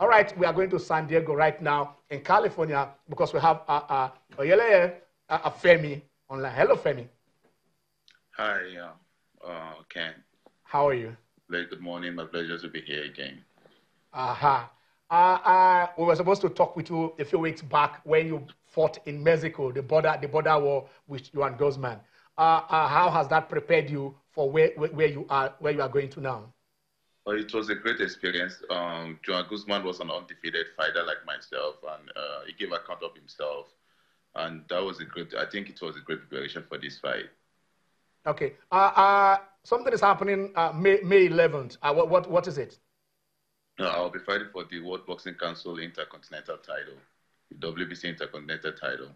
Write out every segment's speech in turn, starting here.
All right, we are going to San Diego right now in California because we have uh, uh, Oyele uh, uh, Femi online. Hello, Femi. Hi, uh, uh, Ken. How are you? Very good morning. My pleasure to be here again. Aha. Uh-huh. Uh, uh, we were supposed to talk with you a few weeks back when you fought in Mexico, the border, the border war with Juan Guzman. Uh, uh, how has that prepared you for where, where you are, where you are going to now? Well, it was a great experience. Um, Joan Guzman was an undefeated fighter like myself, and uh, he gave account of himself, and that was a great. I think it was a great preparation for this fight. Okay. Uh, uh, something is happening uh, May, May 11th. Uh, what, what, what is it? No, I'll be fighting for the World Boxing Council Intercontinental title, the WBC Intercontinental title.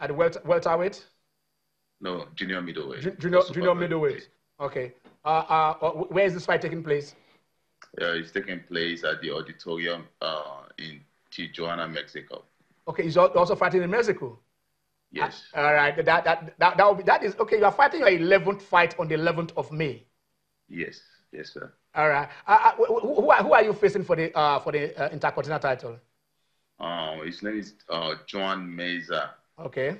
At welter, welterweight? No, junior middleweight. Junior, junior middleweight. Okay. Uh, uh, where is this fight taking place? Uh, it's taking place at the auditorium uh, in Tijuana, Mexico. Okay, he's also fighting in Mexico. Yes. Uh, all right. That that that that, will be, that is okay. You are fighting your 11th fight on the 11th of May. Yes. Yes, sir. All right. Uh, who, who, are, who are you facing for the uh, for the uh, Intercontinental title? Um, his name is uh, Juan Meza. Okay.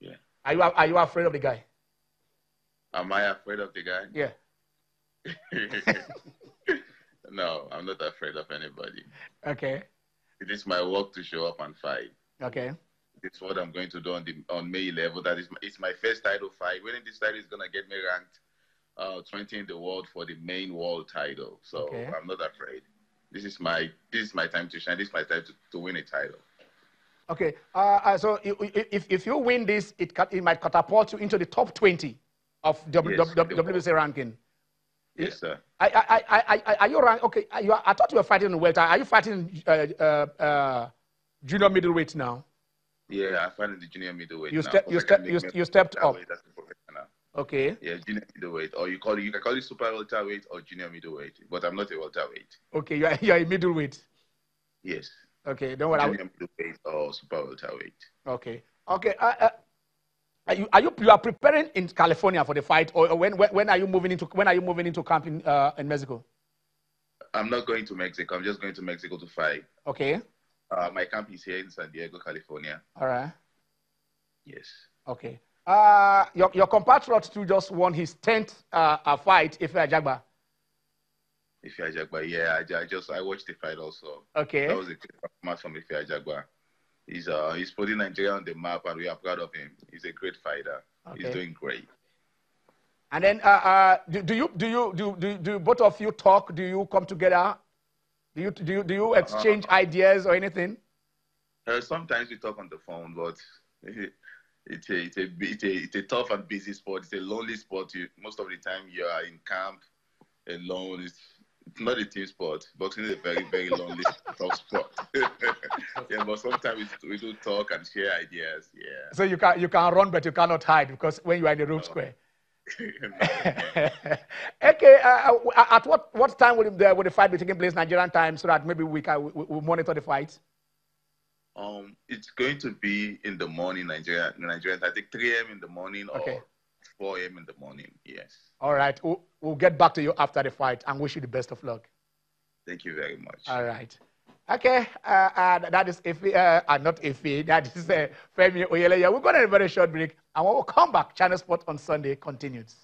Yeah. Are you are you afraid of the guy? Am I afraid of the guy? Yeah. no, I'm not afraid of anybody. Okay. It is my work to show up and fight. Okay. It's what I'm going to do on the on May 11th. That is, my, it's my first title fight. Winning this title is gonna get me ranked uh, 20 in the world for the main world title. So okay. I'm not afraid. This is my this is my time to shine. This is my time to, to win a title. Okay. Uh, uh so if, if you win this, it, it might catapult you into the top 20 of w, yes, w, WBC ranking. Yes, sir. I, I, I, I, are you rank? Okay, you are, I thought you were fighting in welter. Are you fighting uh, uh, uh, junior middleweight now? Yeah, I'm fighting the junior middleweight. You, step, you, step, you, you stepped up. Okay. Yeah, junior middleweight, or you call it, you can call it super welterweight or junior middleweight, but I'm not a welterweight. Okay, you are, you are a middleweight. Yes. Okay, don't worry. Junior middleweight or super welterweight. Okay. Okay. Uh, uh, are you, are you you are preparing in California for the fight, or when when, when are you moving into when are you moving into camp in, uh, in Mexico? I'm not going to Mexico. I'm just going to Mexico to fight. Okay. Uh, my camp is here in San Diego, California. All right. Yes. Okay. Uh, your, your compatriot too just won his 10th uh, uh, fight, Ife Ajagba. Ife Ajagba, yeah. I, I, just I watched the fight also. Okay. That was a great performance from Ife Ajagba. He's uh he's putting Nigeria on the map, and we are proud of him. He's a great fighter. Okay. He's doing great. And then, uh, uh, do, do, you do you do, do do both of you talk? Do you come together? Do you do you, do you exchange uh, ideas or anything? Uh, sometimes we talk on the phone, but it's a, it's a it's a it's a tough and busy sport. It's a lonely sport. You, most of the time you are in camp alone. It's it's not a team sport. Boxing is a very very lonely tough sport. yeah, but sometimes we, we do talk and share ideas. Yeah. So you can you can run, but you cannot hide because when you are in the room no. square. okay. Uh, uh, at what what time will the, will the fight be taking place Nigerian time so that maybe we can we, we monitor the fight? Um, it's going to be in the morning, Nigeria, Nigeria. I think 3 a.m. in the morning okay. or 4 a.m. in the morning. Yes. All right. We'll, we'll get back to you after the fight and wish you the best of luck. Thank you very much. All right. Okay, uh, uh, that is Ife, uh, uh, not Ife, that is uh, Femi Oyeleye. We're going to have a very short break, and when we we'll come back, Channel Sport on Sunday continues.